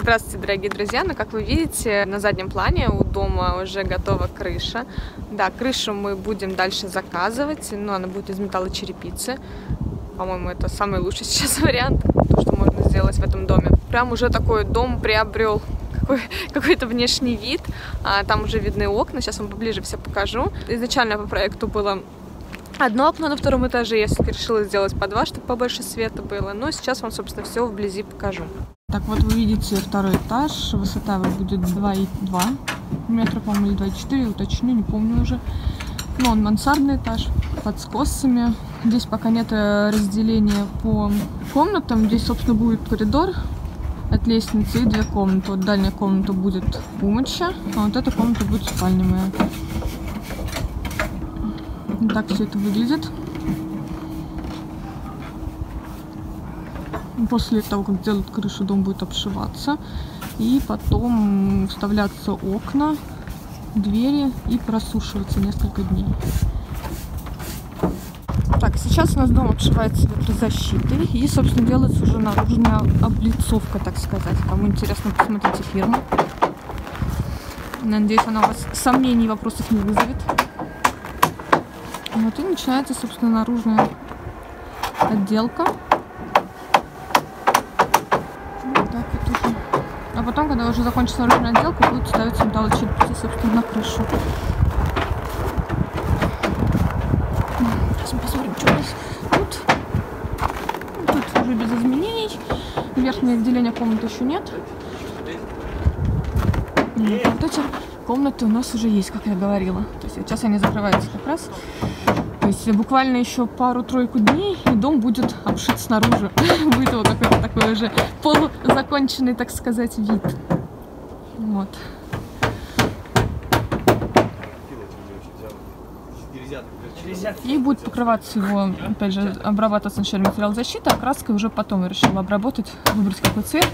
Здравствуйте, дорогие друзья! Ну, как вы видите, на заднем плане у дома уже готова крыша. Да, крышу мы будем дальше заказывать, но она будет из металлочерепицы. По-моему, это самый лучший сейчас вариант, то, что можно сделать в этом доме. Прям уже такой дом приобрел какой-то внешний вид. А, там уже видны окна, сейчас вам поближе все покажу. Изначально по проекту было одно окно на втором этаже, я решила сделать по два, чтобы побольше света было. Но сейчас вам, собственно, все вблизи покажу. Так вот вы видите второй этаж, высота его будет 2,2 метра, по-моему, или 2,4, уточню, не помню уже. Но он мансардный этаж, под скосами. Здесь пока нет э, разделения по комнатам. Здесь, собственно, будет коридор от лестницы и две комнаты. Вот дальняя комната будет умоча, а вот эта комната будет спальня моя. Вот так все это выглядит. После того, как делают крышу, дом будет обшиваться. И потом вставляться окна, двери и просушиваться несколько дней. Так, сейчас у нас дом обшивается ветрозащитой. И, собственно, делается уже наружная облицовка, так сказать. Кому интересно, посмотрите фирму. Надеюсь, она у вас сомнений и вопросов не вызовет. Вот и начинается, собственно, наружная отделка. А потом, когда уже закончится наружная отделка, будет ставиться металлочерепица, собственно, на крышу. Сейчас посмотрим, что у нас тут. Тут уже без изменений. Верхнее отделение комнаты еще нет. Вот эти комнаты у нас уже есть, как я говорила. То есть сейчас они закрываются как раз. Есть буквально еще пару-тройку дней, и дом будет обшит снаружи. будет его какой-то такой уже полузаконченный, так сказать, вид. Вот. И будет покрываться его, опять же, обрабатываться сначала материал защиты, а краской уже потом я решила обработать, выбрать какой цвет.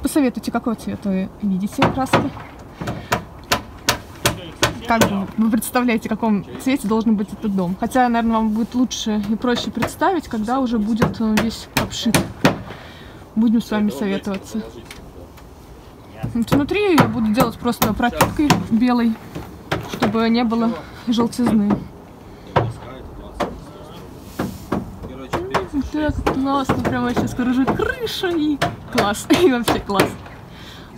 Посоветуйте, какой цвет вы видите краски как бы вы представляете, в каком цвете должен быть этот дом. Хотя, наверное, вам будет лучше и проще представить, когда уже будет он весь обшит. Будем с вами советоваться. Вот внутри я буду делать просто пропиткой белой, чтобы не было желтизны. Так классно, прямо сейчас скажу крыша и класс, и вообще класс.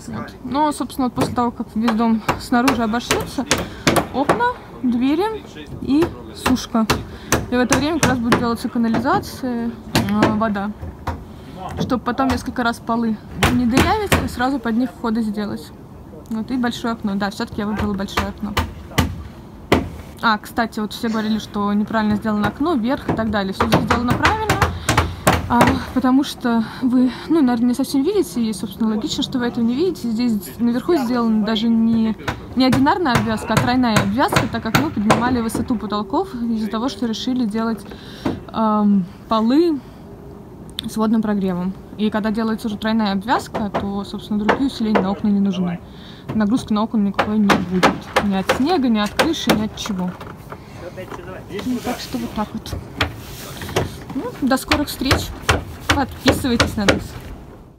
Вот. Но, собственно, после того, как весь дом снаружи обошьется, окна, двери и сушка. И в это время как раз будет делаться канализация, э, вода. Чтобы потом несколько раз полы не дырявить и сразу под них входы сделать. Вот, и большое окно. Да, все-таки я выбрала большое окно. А, кстати, вот все говорили, что неправильно сделано окно, вверх и так далее. Все сделано правильно. А, потому что вы, ну, наверное, не совсем видите, и, собственно, логично, что вы этого не видите. Здесь наверху сделана даже не, не одинарная обвязка, а тройная обвязка, так как мы поднимали высоту потолков из-за того, что решили делать эм, полы с водным прогревом. И когда делается уже тройная обвязка, то, собственно, другие усиления на окна не нужны. Нагрузки на окна никакой не будет. Ни от снега, ни от крыши, ни от чего. Ну, так что вот так вот. Ну, до скорых встреч. Подписывайтесь на нас.